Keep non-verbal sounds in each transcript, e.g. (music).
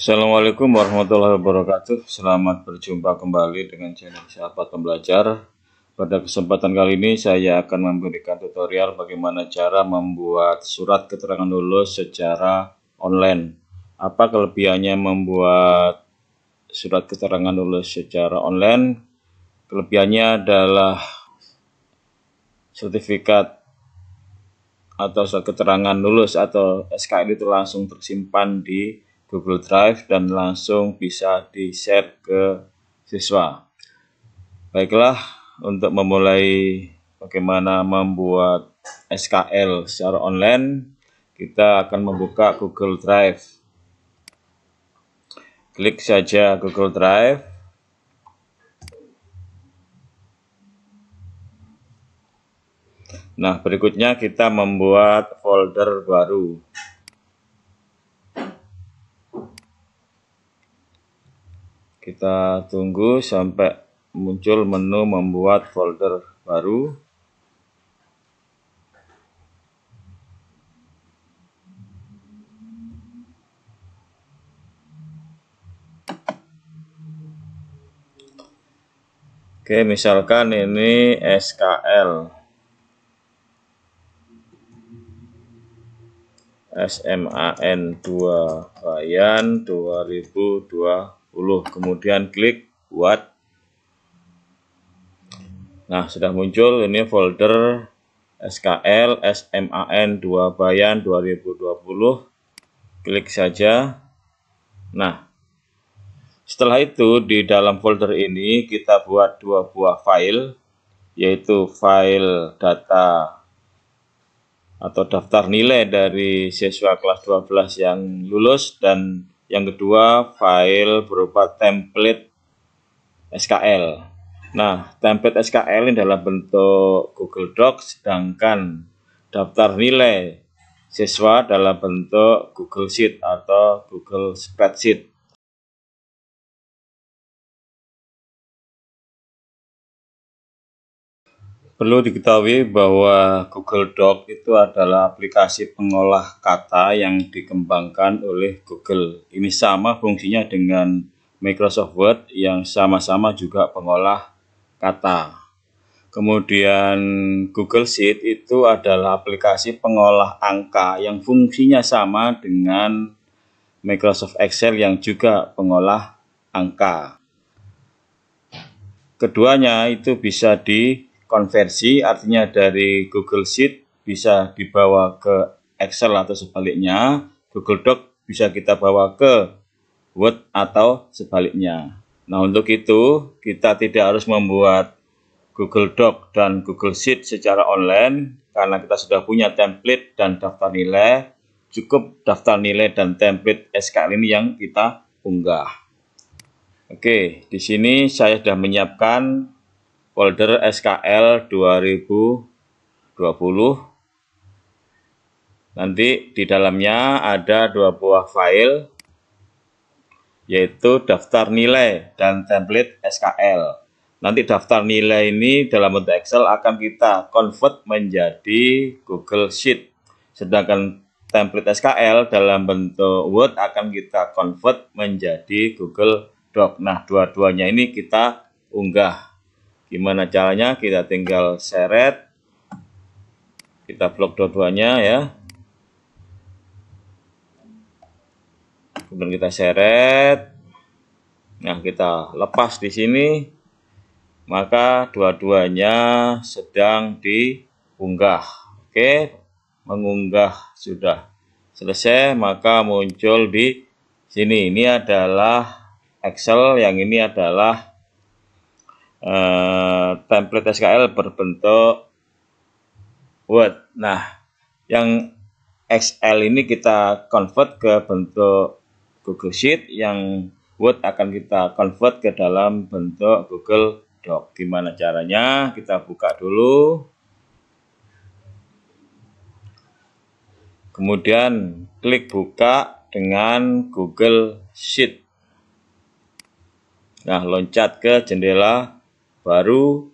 Assalamualaikum warahmatullahi wabarakatuh. Selamat berjumpa kembali dengan channel Sahabat Pembelajar. Pada kesempatan kali ini saya akan memberikan tutorial bagaimana cara membuat surat keterangan lulus secara online. Apa kelebihannya membuat surat keterangan lulus secara online? Kelebihannya adalah sertifikat atau surat keterangan lulus atau SKL itu langsung tersimpan di Google Drive dan langsung bisa di-share ke siswa. Baiklah, untuk memulai bagaimana membuat SKL secara online, kita akan membuka Google Drive. Klik saja Google Drive. Nah, berikutnya kita membuat folder baru. Kita tunggu sampai muncul menu membuat folder baru Oke, misalkan ini SKL. SMAN 2 Bayan 2020 kemudian klik buat. Nah sudah muncul ini folder SKL SMAN 2 Bayan 2020 klik saja. Nah setelah itu di dalam folder ini kita buat dua buah file yaitu file data atau daftar nilai dari siswa kelas 12 yang lulus dan yang kedua, file berupa template SKL. Nah, template SKL ini dalam bentuk Google Docs, sedangkan daftar nilai siswa dalam bentuk Google Sheet atau Google Spreadsheet. Perlu diketahui bahwa Google Doc itu adalah aplikasi pengolah kata yang dikembangkan oleh Google. Ini sama fungsinya dengan Microsoft Word yang sama-sama juga pengolah kata. Kemudian Google Sheet itu adalah aplikasi pengolah angka yang fungsinya sama dengan Microsoft Excel yang juga pengolah angka. Keduanya itu bisa di konversi artinya dari Google Sheet bisa dibawa ke Excel atau sebaliknya, Google Doc bisa kita bawa ke Word atau sebaliknya. Nah, untuk itu kita tidak harus membuat Google Doc dan Google Sheet secara online karena kita sudah punya template dan daftar nilai. Cukup daftar nilai dan template SKL ini yang kita unggah. Oke, di sini saya sudah menyiapkan folder SKL 2020 nanti di dalamnya ada dua buah file yaitu daftar nilai dan template SKL nanti daftar nilai ini dalam bentuk Excel akan kita convert menjadi Google Sheet. Sedangkan template SKL dalam bentuk Word akan kita convert menjadi Google Doc. Nah dua-duanya ini kita unggah Gimana caranya? Kita tinggal seret. Kita blok dua-duanya ya. Kemudian kita seret. Nah, kita lepas di sini. Maka dua-duanya sedang diunggah. Oke, mengunggah sudah selesai, maka muncul di sini. Ini adalah Excel, yang ini adalah uh, template SKL berbentuk Word. Nah, yang XL ini kita convert ke bentuk Google Sheet, yang Word akan kita convert ke dalam bentuk Google Doc. Gimana caranya? Kita buka dulu. Kemudian klik buka dengan Google Sheet. Nah, loncat ke jendela baru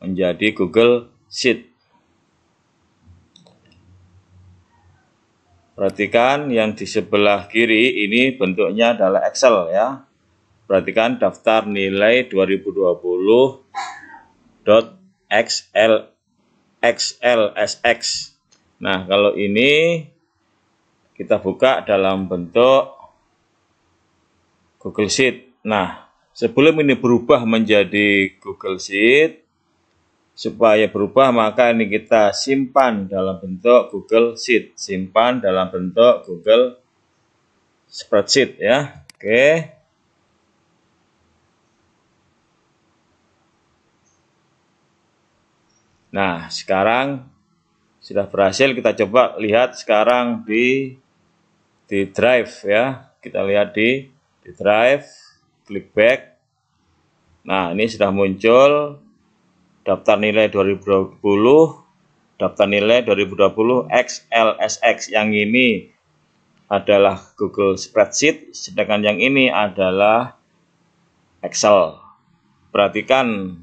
menjadi Google Sheet. Perhatikan yang di sebelah kiri ini bentuknya adalah Excel ya. Perhatikan daftar nilai 2020.xl XLSX. Nah, kalau ini kita buka dalam bentuk Google Sheet. Nah, sebelum ini berubah menjadi Google Sheet, supaya berubah maka ini kita simpan dalam bentuk Google Sheet. Simpan dalam bentuk Google Spreadsheet ya. Oke. Nah, sekarang sudah berhasil kita coba lihat sekarang di di drive ya. Kita lihat di di drive, klik back. Nah, ini sudah muncul daftar nilai 2020, daftar nilai 2020 XLSX. Yang ini adalah Google Spreadsheet, sedangkan yang ini adalah Excel. Perhatikan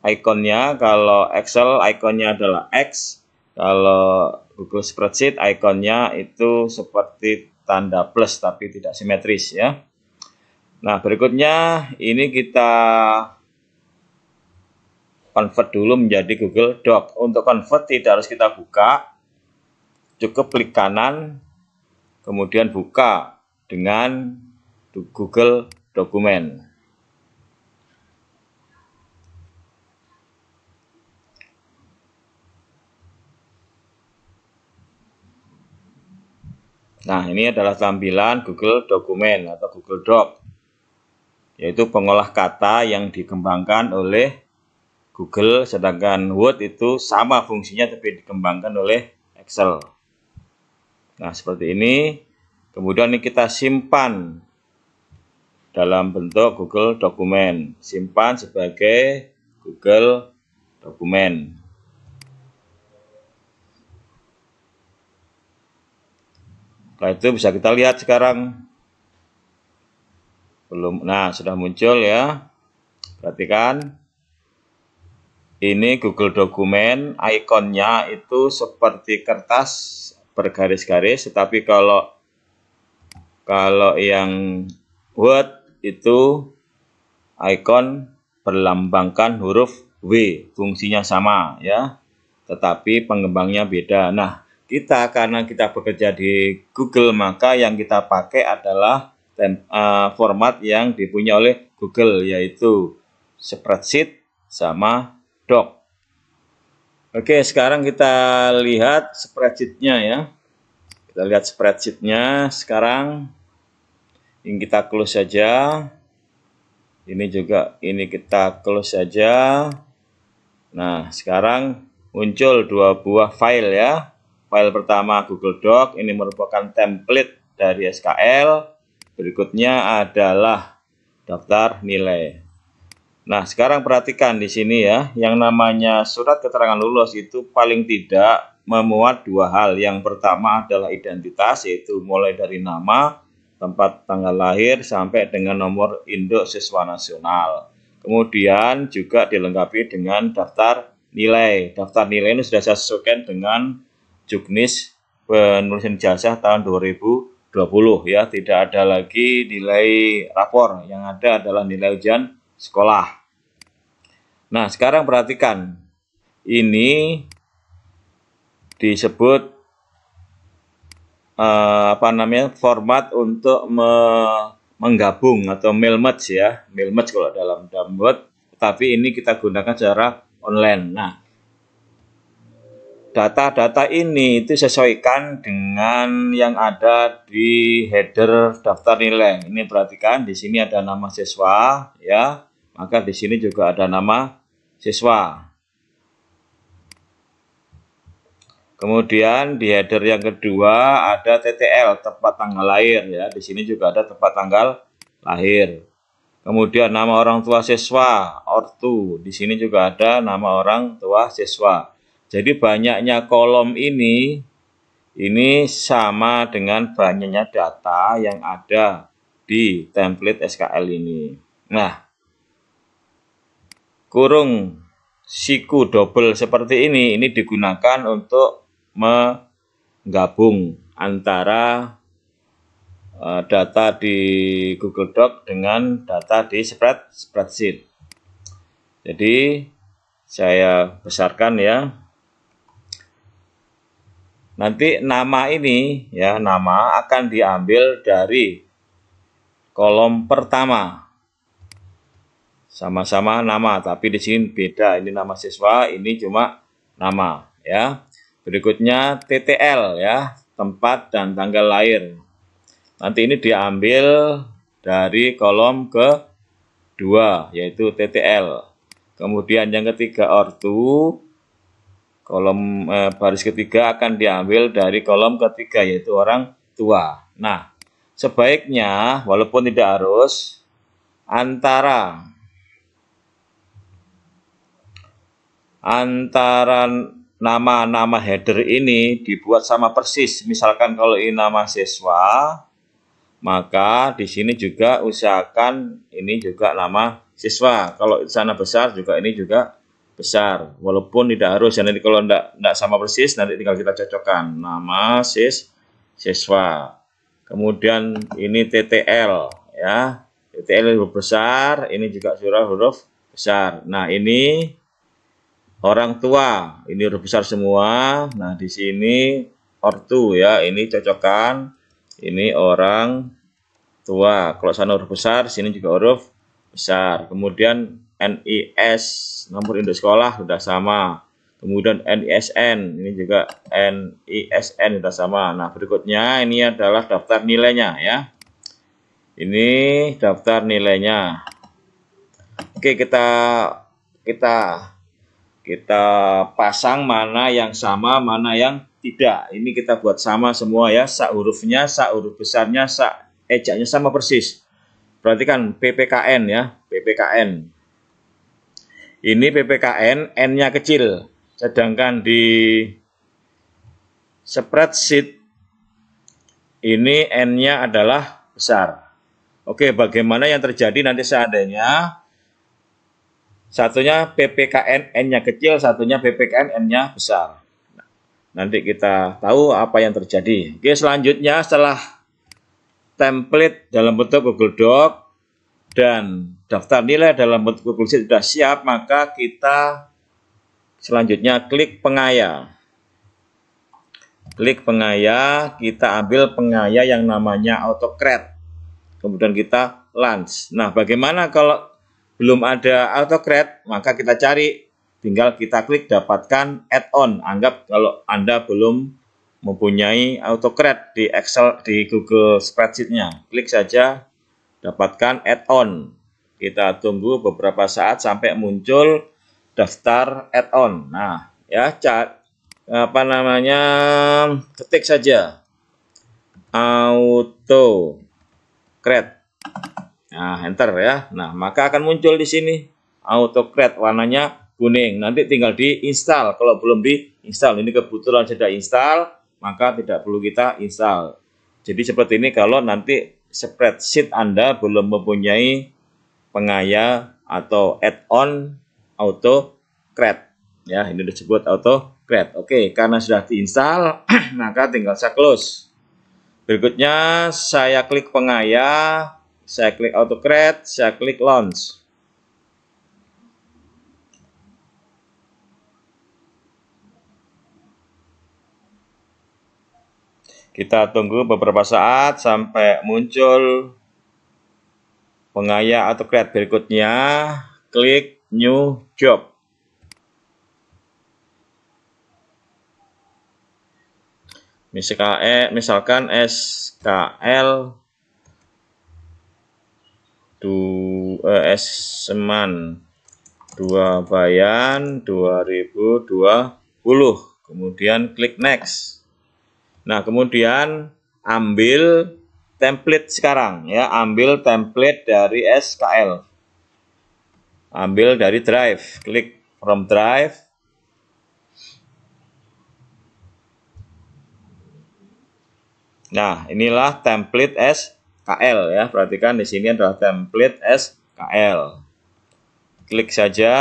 ikonnya, kalau Excel ikonnya adalah X, kalau Google Spreadsheet ikonnya itu seperti tanda plus tapi tidak simetris ya. Nah, berikutnya ini kita convert dulu menjadi Google Doc. Untuk convert tidak harus kita buka, cukup klik kanan, kemudian buka dengan Google Dokumen. Nah, ini adalah tampilan Google Dokumen atau Google Doc, yaitu pengolah kata yang dikembangkan oleh Google, sedangkan Word itu sama fungsinya tapi dikembangkan oleh Excel. Nah, seperti ini. Kemudian ini kita simpan dalam bentuk Google Dokumen. Simpan sebagai Google Dokumen. Setelah itu bisa kita lihat sekarang. Belum. Nah, sudah muncul ya. Perhatikan. Ini Google Dokumen, ikonnya itu seperti kertas bergaris-garis, tetapi kalau kalau yang Word itu ikon berlambangkan huruf W, fungsinya sama ya, tetapi pengembangnya beda. Nah, kita karena kita bekerja di Google maka yang kita pakai adalah uh, format yang dipunya oleh Google yaitu spreadsheet sama doc. Oke, sekarang kita lihat spreadsheetnya ya. Kita lihat spreadsheetnya sekarang. Ini kita close saja. Ini juga ini kita close saja. Nah, sekarang muncul dua buah file ya. File pertama Google Doc, ini merupakan template dari SKL. Berikutnya adalah daftar nilai. Nah, sekarang perhatikan di sini ya, yang namanya surat keterangan lulus itu paling tidak memuat dua hal. Yang pertama adalah identitas, yaitu mulai dari nama, tempat tanggal lahir, sampai dengan nomor induk siswa nasional. Kemudian juga dilengkapi dengan daftar nilai. Daftar nilai ini sudah saya sesuaikan dengan Juknis penulisan jasa tahun 2020 ya. Tidak ada lagi nilai rapor. Yang ada adalah nilai ujian sekolah. Nah sekarang perhatikan. Ini disebut eh, apa namanya format untuk me menggabung atau mail merge ya. Mail merge kalau dalam download tapi ini kita gunakan secara online. Nah data-data ini itu sesuaikan dengan yang ada di header daftar nilai. Ini perhatikan di sini ada nama siswa ya. Maka di sini juga ada nama siswa. Kemudian di header yang kedua ada TTL tempat tanggal lahir ya. Di sini juga ada tempat tanggal lahir. Kemudian nama orang tua siswa, ortu. Di sini juga ada nama orang tua siswa. Jadi banyaknya kolom ini ini sama dengan banyaknya data yang ada di template SKL ini. Nah, kurung siku double seperti ini ini digunakan untuk me gabung antara uh, data di Google Doc dengan data di spread spreadsheet. Jadi saya besarkan ya. Nanti nama ini ya nama akan diambil dari kolom pertama. Sama-sama nama, tapi di sini beda. Ini nama siswa, ini cuma nama ya. Berikutnya TTL ya, tempat dan tanggal lahir. Nanti ini diambil dari kolom ke dua yaitu TTL. Kemudian yang ketiga ortu, kolom eh, baris ketiga akan diambil dari kolom ketiga yaitu orang tua. Nah, sebaiknya walaupun tidak harus antara antara nama-nama header ini dibuat sama persis. Misalkan kalau ini nama siswa, maka di sini juga usahakan ini juga nama siswa. Kalau sana besar juga ini juga besar. Walaupun tidak harus, ya nanti kalau tidak, tidak sama persis, nanti tinggal kita cocokkan. Nama sis siswa. Kemudian ini TTL ya. TTL huruf besar, ini juga surah huruf besar. Nah, ini orang tua, ini huruf besar semua. Nah, di sini ortu ya, ini cocokkan. Ini orang tua. Kalau sana huruf besar, sini juga huruf besar. Kemudian NIS, nomor induk sekolah sudah sama. Kemudian NISN, ini juga NISN sudah sama. Nah, berikutnya ini adalah daftar nilainya ya. Ini daftar nilainya. Oke, kita kita kita pasang mana yang sama, mana yang tidak. Ini kita buat sama semua ya. Sak hurufnya, sak huruf besarnya, sak ejaknya sama persis. Perhatikan PPKN ya, PPKN. Ini PPKN, N-nya kecil. Sedangkan di spreadsheet ini N-nya adalah besar. Oke, bagaimana yang terjadi nanti seandainya satunya PPKN N-nya kecil, satunya PPKN N-nya besar. Nanti kita tahu apa yang terjadi. Oke, selanjutnya setelah template dalam bentuk Google Doc dan daftar nilai dalam bentuk Sheet sudah siap, maka kita selanjutnya klik pengaya. Klik pengaya, kita ambil pengaya yang namanya AutoCred. Kemudian kita launch. Nah, bagaimana kalau belum ada AutoCred? Maka kita cari, tinggal kita klik dapatkan add-on. Anggap kalau Anda belum mempunyai AutoCred di Excel di Google Spreadsheet-nya. Klik saja dapatkan add-on. Kita tunggu beberapa saat sampai muncul daftar add-on. Nah, ya cat apa namanya? ketik saja auto cred. Nah, enter ya. Nah, maka akan muncul di sini auto cred warnanya kuning. Nanti tinggal diinstal. Kalau belum diinstal, ini kebetulan sudah install, maka tidak perlu kita install. Jadi seperti ini kalau nanti spreadsheet Anda belum mempunyai pengaya atau add-on auto create. Ya ini disebut auto create. Oke karena sudah diinstal (clears throat) maka tinggal saya close. Berikutnya saya klik pengaya saya klik auto create saya klik launch Kita tunggu beberapa saat sampai muncul pengaya atau create berikutnya. Klik new job. Misalkan, misalkan SKL du, eh, Seman 2 Bayan 2020. Kemudian klik next. Nah, kemudian ambil template sekarang ya, ambil template dari SKL. Ambil dari drive, klik from drive. Nah, inilah template SKL ya. Perhatikan di sini adalah template SKL. Klik saja.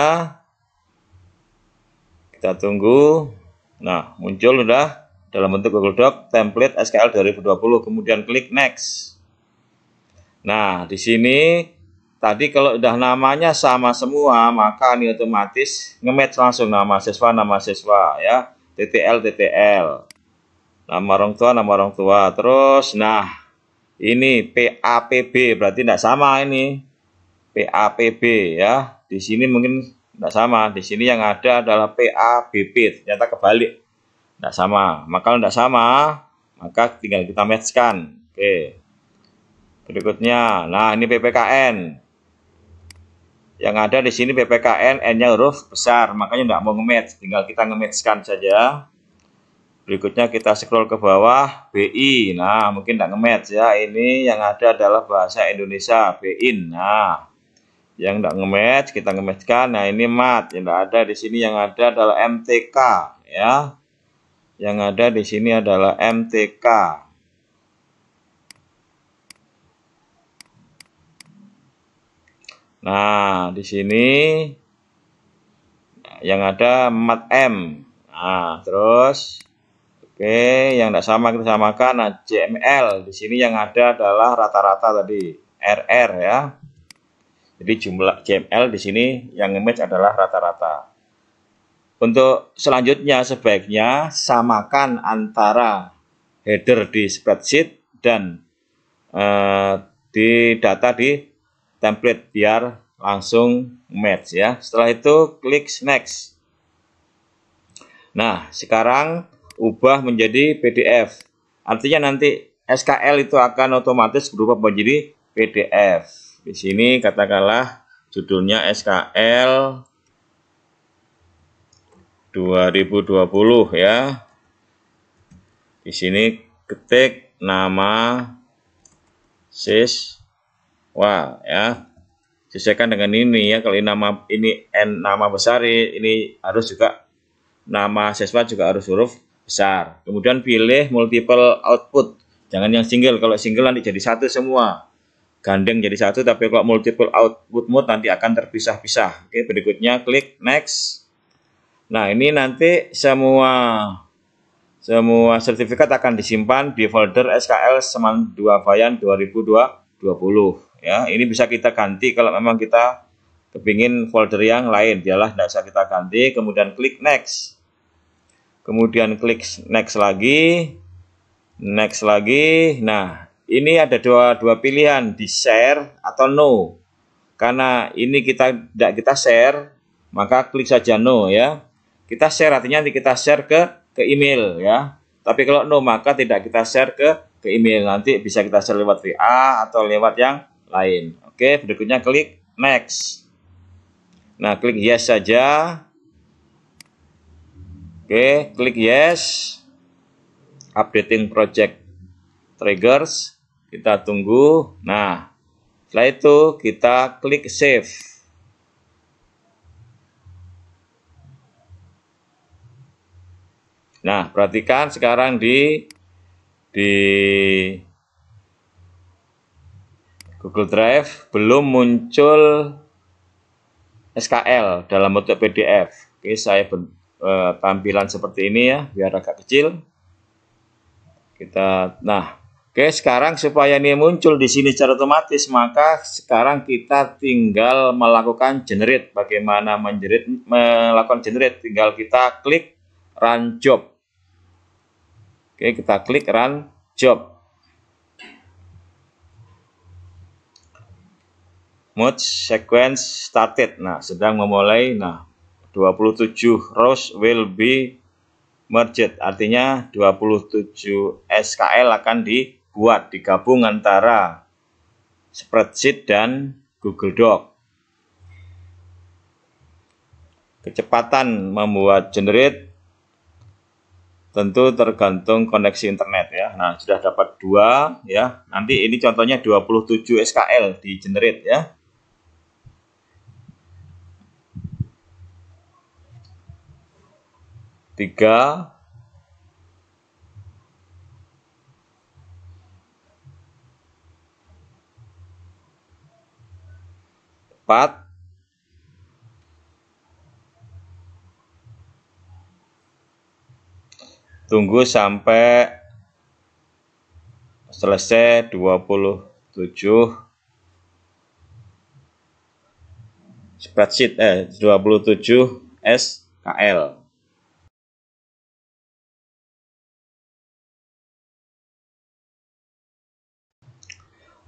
Kita tunggu. Nah, muncul sudah dalam bentuk Google Doc template SKL 2020 kemudian klik next. Nah, di sini tadi kalau udah namanya sama semua maka ini otomatis nge-match langsung nama siswa nama siswa ya. TTL TTL. Nama orang tua nama orang tua. Terus nah, ini PAPB berarti tidak sama ini. PAPB ya. Di sini mungkin tidak sama. Di sini yang ada adalah PABP. Ternyata kebalik. Tidak sama. Maka kalau tidak sama, maka tinggal kita matchkan. Oke. Berikutnya, nah ini PPKN. Yang ada di sini PPKN, N-nya huruf besar, makanya tidak mau nge-match. Tinggal kita nge-matchkan saja. Berikutnya kita scroll ke bawah, BI. Nah, mungkin tidak nge-match ya. Ini yang ada adalah bahasa Indonesia, BIN. Nah, yang tidak nge-match kita nge-matchkan nah ini mat yang tidak ada di sini yang ada adalah MTK ya yang ada di sini adalah MTK nah di sini yang ada mat M. Nah terus oke yang tidak sama kita samakan. Nah JML di sini yang ada adalah rata-rata tadi RR ya. Jadi jumlah JML di sini yang image adalah rata-rata. Untuk selanjutnya sebaiknya samakan antara header di spreadsheet dan eh, di data di template biar langsung match ya. Setelah itu klik next. Nah, sekarang ubah menjadi PDF. Artinya nanti SKL itu akan otomatis berubah menjadi PDF. Di sini katakanlah judulnya SKL 2020 ya. Di sini ketik nama siswa ya. Sesuaikan dengan ini ya. Kalau ini nama ini N nama besar ini harus juga nama siswa juga harus huruf besar. Kemudian pilih multiple output. Jangan yang single. Kalau single nanti jadi satu semua gandeng jadi satu tapi kalau multiple output mode nanti akan terpisah-pisah oke berikutnya klik next nah ini nanti semua semua sertifikat akan disimpan di folder SKL Seman 2 Bayan 2020 ya. Ini bisa kita ganti kalau memang kita kepingin folder yang lain. Jelas tidak usah kita ganti. Kemudian klik next. Kemudian klik next lagi next lagi. Nah ini ada dua, dua pilihan di share atau no. Karena ini kita tidak kita share maka klik saja no ya kita share artinya nanti kita share ke ke email ya. Tapi kalau no maka tidak kita share ke ke email. Nanti bisa kita share lewat WA atau lewat yang lain. Oke berikutnya klik next. Nah klik yes saja. Oke klik yes. Updating project triggers. Kita tunggu. Nah, setelah itu kita klik save. Nah, perhatikan sekarang di di Google Drive belum muncul SKL dalam bentuk PDF. Oke, saya eh, tampilan seperti ini ya, biar agak kecil. Kita, nah, Oke, sekarang supaya ini muncul di sini secara otomatis, maka sekarang kita tinggal melakukan generate. Bagaimana menjerit melakukan generate? Tinggal kita klik run job. Oke, kita klik run job. Mode sequence started. Nah, sedang memulai. Nah, 27 rows will be merged. Artinya 27 SKL akan di buat digabung antara spreadsheet dan Google Doc. Kecepatan membuat generate tentu tergantung koneksi internet ya. Nah, sudah dapat dua ya. Nanti ini contohnya 27 SKL di generate ya. Tiga, 4 tunggu sampai selesai 27 spreadsheet eh 27 SKL.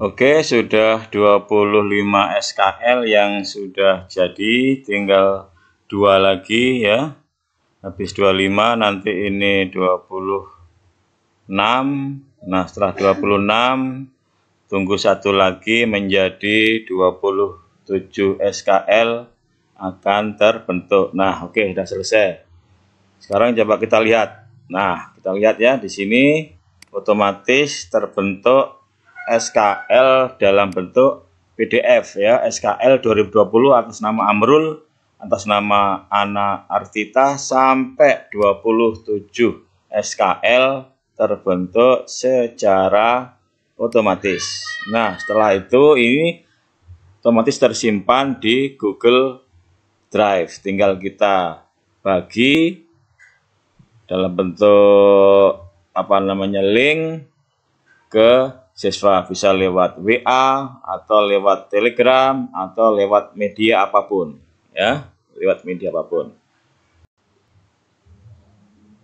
Oke, sudah 25 SKL yang sudah jadi, tinggal dua lagi ya. Habis 25 nanti ini 26. Nah, setelah 26 tunggu satu lagi menjadi 27 SKL akan terbentuk. Nah, oke, sudah selesai. Sekarang coba kita lihat. Nah, kita lihat ya di sini otomatis terbentuk SKL dalam bentuk PDF ya SKL 2020 atas nama Amrul atas nama Ana Artita sampai 27 SKL terbentuk secara otomatis. Nah, setelah itu ini otomatis tersimpan di Google Drive. Tinggal kita bagi dalam bentuk apa namanya link ke siswa bisa lewat WA atau lewat Telegram atau lewat media apa pun ya lewat media apa pun.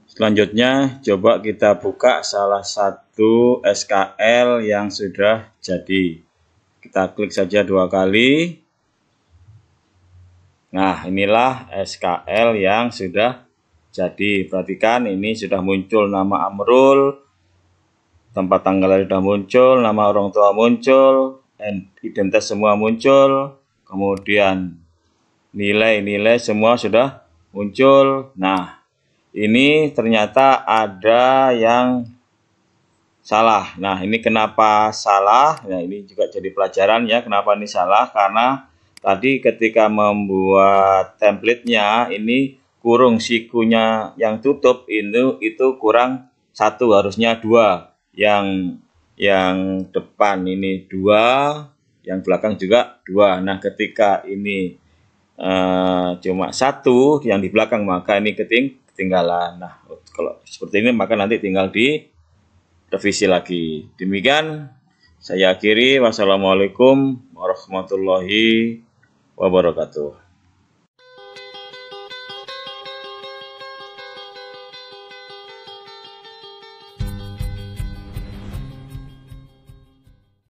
Selanjutnya coba kita buka salah satu SKL yang sudah jadi. Kita klik saja dua kali. Nah inilah SKL yang sudah jadi. Perhatikan ini sudah muncul nama Amrul. Tempat tanggal sudah muncul, nama orang tua muncul, identitas semua muncul, kemudian nilai-nilai semua sudah muncul. Nah, ini ternyata ada yang salah. Nah, ini kenapa salah? Nah, ini juga jadi pelajaran ya, kenapa ini salah? Karena tadi ketika membuat template-nya, ini kurung sikunya yang tutup itu itu kurang satu harusnya dua yang yang depan ini dua, yang belakang juga dua. Nah, ketika ini uh, cuma satu yang di belakang maka ini keting ketinggalan. Nah, kalau seperti ini maka nanti tinggal di revisi lagi. Demikian saya akhiri. Wassalamualaikum warahmatullahi wabarakatuh.